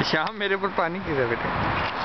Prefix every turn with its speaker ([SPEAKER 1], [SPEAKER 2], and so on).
[SPEAKER 1] अच्छा, श्याम मेरे ऊपर पानी गिरा बेटे।